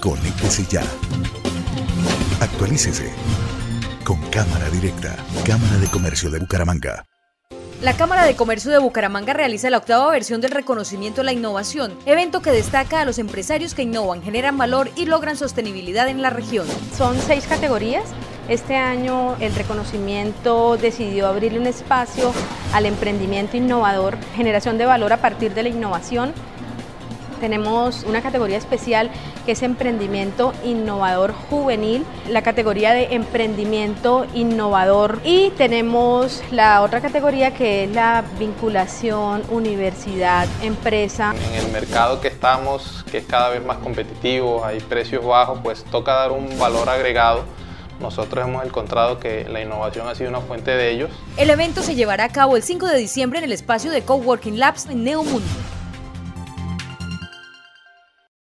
Conéctese ya. Actualícese con Cámara Directa, Cámara de Comercio de Bucaramanga. La Cámara de Comercio de Bucaramanga realiza la octava versión del reconocimiento a la innovación, evento que destaca a los empresarios que innovan, generan valor y logran sostenibilidad en la región. Son seis categorías. Este año el reconocimiento decidió abrirle un espacio al emprendimiento innovador, generación de valor a partir de la innovación, tenemos una categoría especial que es emprendimiento innovador juvenil, la categoría de emprendimiento innovador y tenemos la otra categoría que es la vinculación universidad-empresa. En el mercado que estamos, que es cada vez más competitivo, hay precios bajos, pues toca dar un valor agregado nosotros hemos encontrado que la innovación ha sido una fuente de ellos. El evento se llevará a cabo el 5 de diciembre en el espacio de Coworking Labs en Neomundo.